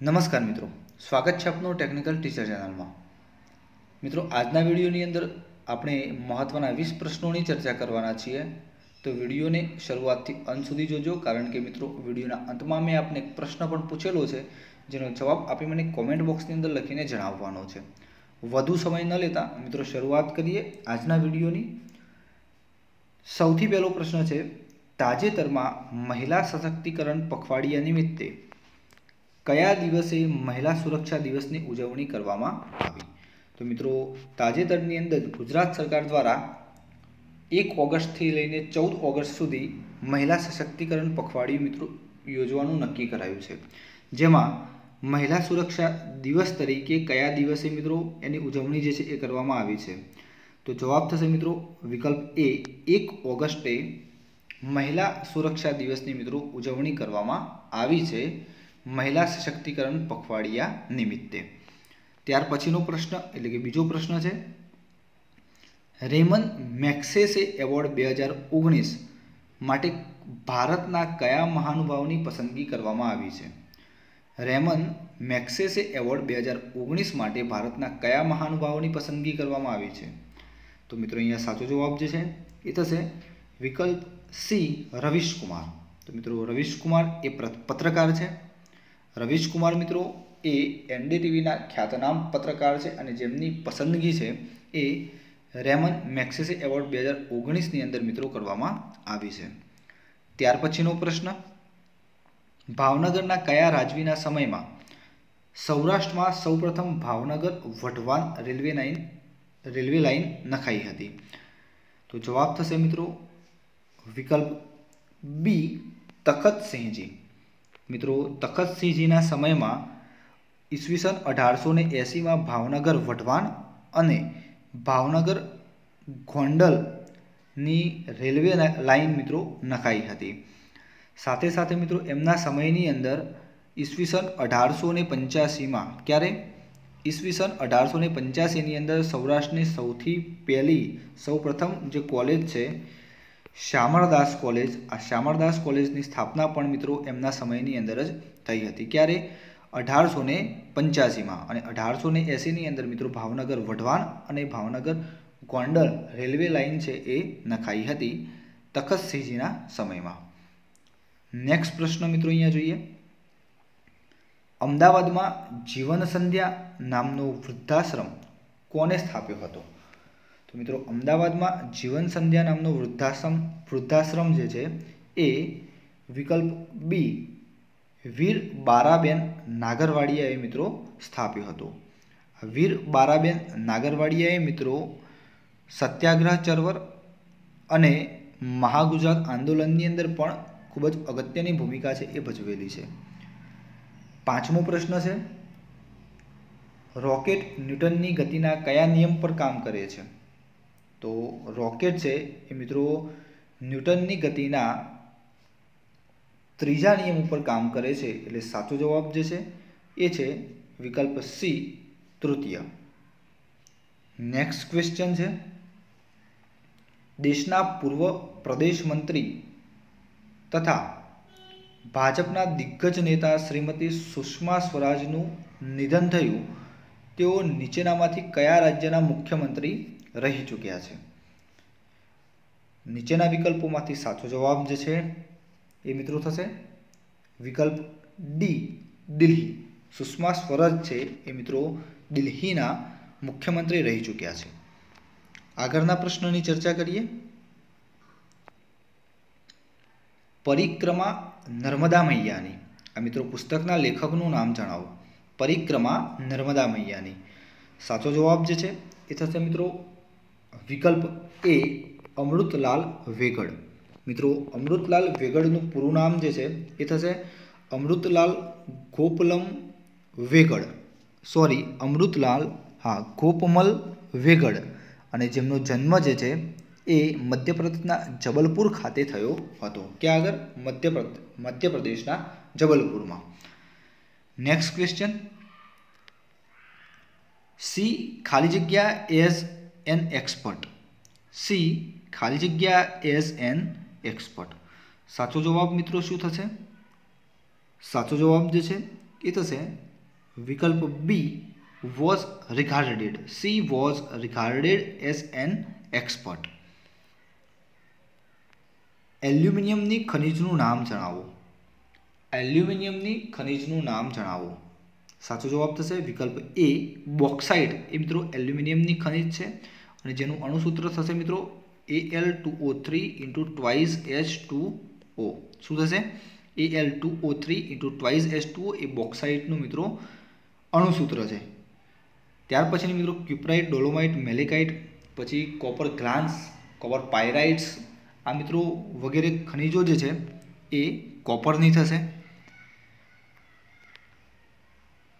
નમસ્કાર મિત્રો. સ્વાગત છે આપનું ટેકનિકલ ટીચર ચેનલમાં મિત્રો, આજના વિડીયોની અંદર આપણે મહત્ત્વના વીસ પ્રશ્નોની ચર્ચા કરવાના છીએ. તો વિડીયોને શરૂઆતથી અંત સુધી જોજો, કારણ કે મિત્રો, વિડીયોના અંતમાં મેં આપને એક પ્રશ્ન પણ પૂછેલો છે, જેનો જવાબ આપી મને કોમેન્ટ બોક્સની અંદર લખીને જણાવવાનો છે. વધુ સમય ન લેતા, મિત્રો, શરૂઆત કરીએ આજના વિડીયોની. સૌથી પહેલો પ્રશ્ન છે, તાજેતરમાં મહિલા સશક્તિકરણ પખવાડિયા નિમિત્તે કયા દિવસે મહિલા સુરક્ષા દિવસની ઉજવણી કરવામાં આવી? તો મિત્રો, તાજેતરની અંદર ગુજરાત સરકાર દ્વારા એક ઓગસ્ટથી લઈને ચૌદ ઓગસ્ટ સુધી મહિલા સશક્તિકરણ પખવાડિયું મિત્રો યોજવાનું નક્કી કરાયું છે. જેમાં મહિલા સુરક્ષા દિવસ તરીકે કયા દિવસે મિત્રો એની ઉજવણી જે છે એ કરવામાં આવી છે? તો જવાબ થશે મિત્રો, વિકલ્પ એ, એક ઓગસ્ટે મહિલા સુરક્ષા દિવસની મિત્રો ઉજવણી કરવામાં આવી છે. મહિલા સશક્તિકરણ પખવાડિયા નિમિત્તે. ત્યાર પછીનો પ્રશ્ન, એટલે કે બીજો પ્રશ્ન છે, રેમન મેક્સેસે એવોર્ડ બે હજાર ઓગણીસ માટે ભારતના કયા મહાનુભાવની પસંદગી કરવામાં આવી છે? રેમન મેક્સેસે એવોર્ડ બે હજાર ઓગણીસ માટે ભારતના કયા મહાનુભાવોની પસંદગી કરવામાં આવી છે? તો મિત્રો, અહીંયા સાચો જવાબ જે છે, એ થશે વિકલ્પ સી, રવિશકુમાર. તો મિત્રો, રવિશકુમાર એ પત્રકાર છે. રવિશ કુમાર મિત્રો એ એનડીટીવીના ખ્યાતનામ પત્રકાર છે અને જેમની પસંદગી છે એ રેમન મેક્સેસે એવોર્ડ બે હજાર ઓગણીસની અંદર મિત્રો કરવામાં આવી છે. ત્યાર પછીનો પ્રશ્ન. ભાવનગરના કયા રાજવીના સમયમાં સૌરાષ્ટ્રમાં સૌપ્રથમ Bhavnagar Wadhwan railway line railway line નખાઈ હતી? તો જવાબ થશે મિત્રો વિકલ્પ બી તખતસિંહજી મિત્રો, તખતસિંહજીના સમયમાં ઈસવીસન અઢારસો ને એંસીમાં ભાવનગર વઢવાણ અને ભાવનગર ગોંડલની રેલવે લાઇન મિત્રો નખાઈ હતી. સાથે સાથે મિત્રો, એમના સમયની અંદર ઈસવીસન અઢારસો ને પંચ્યાસીમાં ક્યારે? ઈસવીસન અઢારસો ને પંચ્યાસીની અંદર સૌરાષ્ટ્રની સૌથી પહેલી, સૌપ્રથમ જે કોલેજ છે શ્યામળદાસ કોલેજ. આ શ્યામળદાસ કોલેજની સ્થાપના પણ મિત્રો એમના સમયની અંદર જ થઈ હતી. ક્યારે? અઢારસો ને પંચ્યાસીમાં. અને અઢારસો ને એંસીની અંદર મિત્રો ભાવનગર વઢવાણ અને ભાવનગર ગોંડલ રેલવે લાઇન છે એ નખાઈ હતી તખતસિંહજીના સમયમાં. નેક્સ્ટ પ્રશ્ન મિત્રો અહીંયા જોઈએ. અમદાવાદમાં જીવન સંધ્યા નામનો વૃદ્ધાશ્રમ કોને સ્થાપ્યો હતો? તો મિત્રો, અમદાવાદમાં જીવન સંધ્યા નામનો વૃદ્ધાશ્રમ વૃદ્ધાશ્રમ જે છે, એ વિકલ્પ બી વીર બારાબેન નાગરવાડિયાએ મિત્રો સ્થાપ્યો હતો. વીર બારાબેન નાગરવાડિયાએ મિત્રો સત્યાગ્રહ ચળવળ અને મહાગુજરાત આંદોલનની અંદર પણ ખૂબ જ અગત્યની ભૂમિકા છે એ ભજવેલી છે. પાંચમો પ્રશ્ન છે, રોકેટ ન્યૂટનની ગતિના કયા નિયમ પર કામ કરે છે? તો રોકેટ છે એ મિત્રો ન્યૂટનની ગતિના ત્રીજા નિયમ ઉપર કામ કરે છે એટલે સાચો જવાબ જે છે એ છે વિકલ્પ સી, તૃતીય. નેક્સ્ટ ક્વેશ્ચન છે. દેશના પૂર્વ પ્રદેશ મંત્રી તથા ભાજપના દિગ્ગજ નેતા શ્રીમતી સુષ્મા સ્વરાજનું નિધન થયું. તેઓ નીચેનામાંથી કયા રાજ્યના મુખ્યમંત્રી રહી ચૂક્યા છે. નીચેના વિકલ્પોમાંથી સાચો જવાબ જે છે એ મિત્રો થશે વિકલ્પ ડી, દિલ્હી. સુષ્મા સ્વરાજ છે એ મિત્રો દિલ્હીના મુખ્યમંત્રી રહી ચૂક્યા છે. આગળના પ્રશ્નની ચર્ચા કરીએ. પરિક્રમા નર્મદા મૈયાની. આ મિત્રો પુસ્તકના લેખકનું નામ જણાવો. પરિક્રમા નર્મદા મૈયાની. સાચો જવાબ જે છે એ થશે મિત્રો વિકલ્પ એ અમૃતલાલ વેગડ. મિત્રો, અમૃતલાલ વેગડનું પૂરું નામ જે છે, એ થશે અમૃતલાલ ગોપલમ વેગડ. સોરી અમૃતલાલ, હા, ગોપમલ વેગડ. અને જેમનો જન્મ જે છે, એ મધ્યપ્રદેશના જબલપુર ખાતે થયો હતો. ક્યાં આગળ? મધ્યપ્રદેશ મધ્યપ્રદેશના જબલપુરમાં. નેક્સ્ટ ક્વેશ્ચન સી ખાલી જગ્યા એઝ એન એક્સપર્ટ સી ખાલી જગ્યા એઝ એન એક્સપર્ટ સાચો જવાબ મિત્રો શું થશે? સાચો જવાબ જે છે, એ થશે, વિકલ્પ B was regarded C was regarded as an expert એલ્યુમિનિયમની ખનિજનું નામ જણાવો. એલ્યુમિનિયમની ખનિજનું નામ જણાવો. સાચો જવાબ થશે વિકલ્પ એ બોક્સાઇટ એ મિત્રો એલ્યુમિનિયમની ખનિજ છે. અને જેનું અણુસૂત્ર થશે મિત્રો A L two O three into twice H two O શું થશે? A L two O three into twice H two A બોક્સાઇટનું મિત્રો અણુસૂત્ર છે. ત્યાર પછીની મિત્રો ક્યુપ્રાઇટ ડોલોમાઇટ મેલેકાઇટ પછી કોપર ગ્લાન્સ કોપર પાયરાઇટ્સ આ મિત્રો વગેરે ખનિજો જે છે એ કોપરની થશે.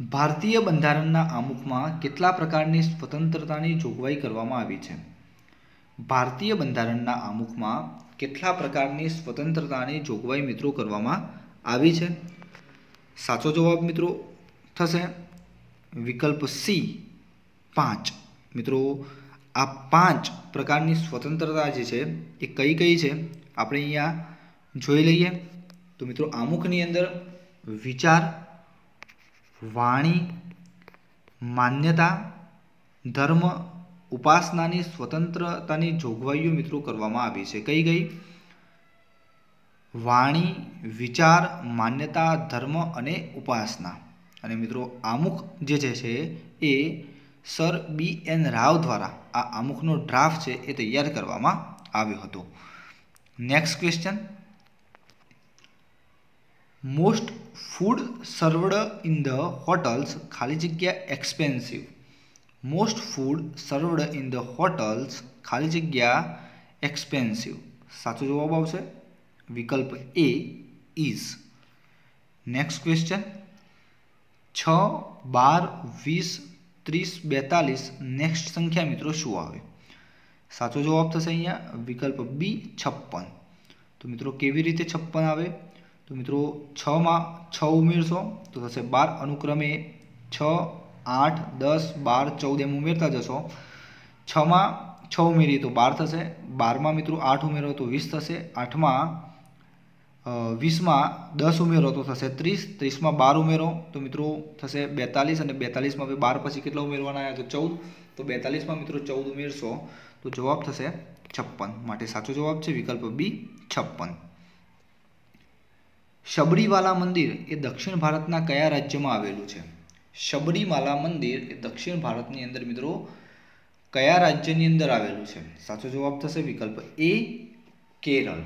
ભારતીય બંધારણના આમુખમાં કેટલા પ્રકારની સ્વતંત્રતાની જોગવાઈ કરવામાં આવી છે? ભારતીય બંધારણના આમુખમાં કેટલા પ્રકારની સ્વતંત્રતાની જોગવાઈ મિત્રો કરવામાં આવી છે? સાચો જવાબ મિત્રો થશે વિકલ્પ સી, પાંચ. મિત્રો, આ પાંચ પ્રકારની સ્વતંત્રતા જે છે એ કઈ કઈ છે? આપણે અહીંયા જોઈ લઈએ. તો મિત્રો, આમુખની અંદર વિચાર વાણી, માન્યતા, ધર્મ, ઉપાસનાની સ્વતંત્રતાની જોગવાઈઓ મિત્રો કરવામાં આવી છે. કઈ કઈ? વાણી, વિચાર, માન્યતા, ધર્મ અને ઉપાસના. અને મિત્રો, આમુખ જે છે એ સર બી એન રાવ દ્વારા આ આમુખનો ડ્રાફ્ટ છે એ તૈયાર કરવામાં આવ્યો હતો. Next question most food served in the hotels ખાલી જગ્યા expensive most food served in the hotels ખાલી જગ્યા એક્સપેન્સિવ સાચો જવાબ આવશે વિકલ્પ એ ઇઝ નેક્સ્ટ ક્વેશ્ચન છ બાર વીસ ત્રીસ બેતાલીસ નેક્સ્ટ સંખ્યા મિત્રો શું આવે સાચો જવાબ થશે અહીંયા વિકલ્પ બી છપ્પન તો મિત્રો કેવી રીતે છપ્પન આવે તો મિત્રો છમાં છ ઉમેરશો, તો થશે બાર. અનુક્રમે છ, આઠ, દસ, બાર, ચૌદ એમ ઉમેરતા જશો. છમાં છ ઉમેરીએ તો બાર થશે. બારમાં મિત્રો આઠ ઉમેરો તો વીસ થશે. આઠમાં વીસમાં દસ ઉમેરો તો થશે ત્રીસ. ત્રીસમાં બાર ઉમેરો તો મિત્રો થશે બેતાલીસ અને બેતાલીસમાં હવે બાર પછી કેટલા ઉમેરવાના આવ્યા તો ચૌદ. તો બેતાલીસમાં મિત્રો ચૌદ ઉમેરશો તો જવાબ થશે છપ્પન. માટે સાચો જવાબ છે વિકલ્પ બી છપ્પન. શબરીવાલા મંદિર એ દક્ષિણ ભારતના કયા રાજ્યમાં આવેલું છે? શબરીમાલા મંદિર એ દક્ષિણ ભારતની અંદર મિત્રો કયા રાજ્યની અંદર આવેલું છે? સાચો જવાબ થશે વિકલ્પ A, Kerala.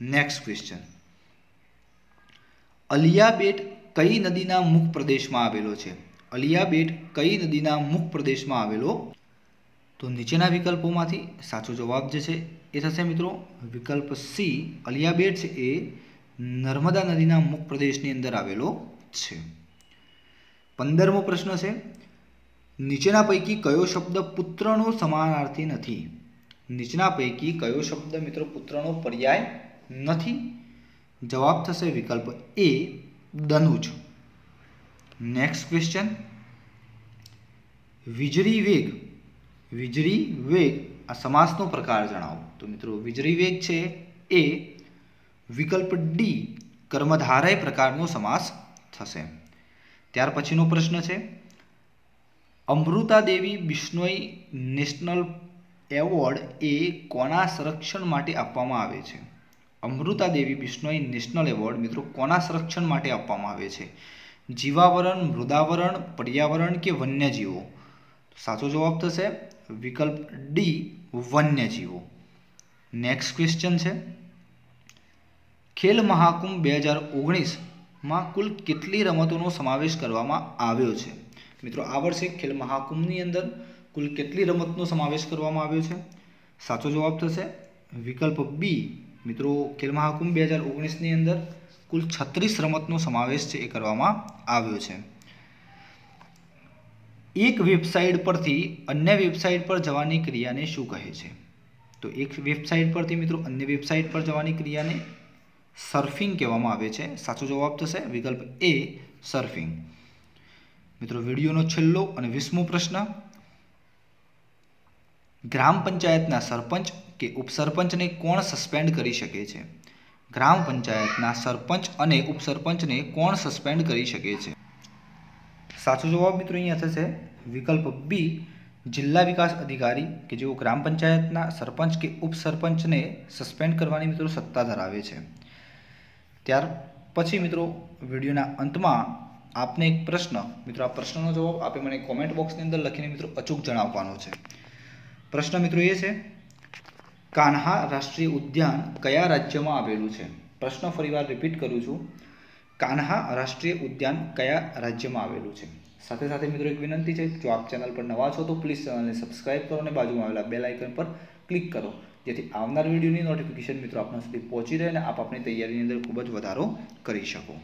Next question Aliya કઈ નદીના મુખ પ્રદેશમાં આવેલો છે? અલિયા બેટ કઈ નદીના મુખ પ્રદેશમાં આવેલો? તો નીચેના વિકલ્પોમાંથી સાચો જવાબ જે છે એ થશે મિત્રો વિકલ્પ સી અલિયા બેટ છે એ નર્મદા નદીના મુખ પ્રદેશની અંદર આવેલો છે. પંદરમો પ્રશ્ન છે, નીચેના પૈકી કયો શબ્દ પુત્રનો સમાનાર્થી નથી? નીચેના પૈકી કયો શબ્દ મિત્રો પુત્રનો પર્યાય નથી? જવાબ થશે વિકલ્પ એ દનુજ નેક્સ્ટ ક્વેશ્ચન વીજળી વેગ. વીજળી વેગ આ સમાસનો પ્રકાર જણાવો. તો મિત્રો વીજળી વેગ છે એ વિકલ્પ ડી કર્મધારય પ્રકારનો સમાસ થશે. ત્યાર પછીનો પ્રશ્ન છે, અમૃતા દેવી બિશ્નોઈ નેશનલ એવોર્ડ એ કોના સંરક્ષણ માટે આપવામાં આવે છે? અમૃતા દેવી બિશ્નોઈ નેશનલ એવોર્ડ મિત્રો કોના સંરક્ષણ માટે આપવામાં આવે છે? જીવાવરણ, મૃદાવરણ, પર્યાવરણ કે વન્યજીવો? સાચો જવાબ થશે વિકલ્પ ડી વન્યજીવો. નેક્સ્ટ ક્વેશ્ચન છે ખેલ મહાકુંભ બે હજાર ઓગણીસમાં કુલ કેટલી રમતોનો સમાવેશ કરવામાં આવ્યો છે? મિત્રો, આ વર્ષે ખેલ મહાકુંભની અંદર કુલ કેટલી રમતનો સમાવેશ કરવામાં આવ્યો છે? સાચો જવાબ થશે વિકલ્પ બી. મિત્રો, ખેલ મહાકુંભ બે હજાર ઓગણીસની અંદર કુલ છત્રીસ રમતનો સમાવેશ છે એ કરવામાં આવ્યો છે. એક વેબસાઇટ પરથી અન્ય વેબસાઇટ પર જવાની ક્રિયાને શું કહે છે? તો એક વેબસાઇટ પરથી, મિત્રો, અન્ય વેબસાઇટ પર જવાની ક્રિયાને સર્ફિંગ કહેવામાં આવે છે. સાચો જવાબ થશે વિકલ્પ એ સર્ફિંગ મિત્રો, વિડીયોનો છેલ્લો અને વીસમો પ્રશ્ન. ગ્રામ પંચાયતના સરપંચ કે ઉપસરપંચને કોણ સસ્પેન્ડ કરી શકે છે? ગ્રામ પંચાયતના સરપંચ અને ઉપસરપંચને કોણ સસ્પેન્ડ કરી શકે છે? સાચો જવાબ મિત્રો અહીંયા થશે. વિકલ્પ બી જિલ્લા વિકાસ અધિકારી કે જેઓ ગ્રામ પંચાયતના સરપંચ કે ઉપસરપંચને સસ્પેન્ડ કરવાની મિત્રો સત્તા ધરાવે છે. ત્યાર પછી મિત્રો વિડીયોના અંતમાં આપને એક પ્રશ્ન, મિત્રો આ પ્રશ્નનો જવાબ આપે મને કોમેન્ટ બોક્સની અંદર લખીને મિત્રો અચૂક જણાવવાનો છે. પ્રશ્ન મિત્રો એ છે, કાન્હા રાષ્ટ્રીય ઉદ્યાન કયા રાજ્યમાં આવેલું છે? પ્રશ્ન ફરીવાર રિપીટ કરું છું. કાન્હા રાષ્ટ્રીય ઉદ્યાન કયા રાજ્યમાં આવેલું છે? સાથે સાથે મિત્રો એક વિનંતી છે, જો આપ ચેનલ પર નવા છો તો પ્લીઝ ચેનલને સબસ્ક્રાઈબ કરો અને બાજુમાં આવેલા બેલ આઇકન પર ક્લિક કરો. જેથી આવનાર વિડીયોની નોટિફિકેશન મિત્રો આપણા સુધી પહોંચી રહે અને આપ આપણી તૈયારીની અંદર ખૂબ જ વધારો કરી શકો.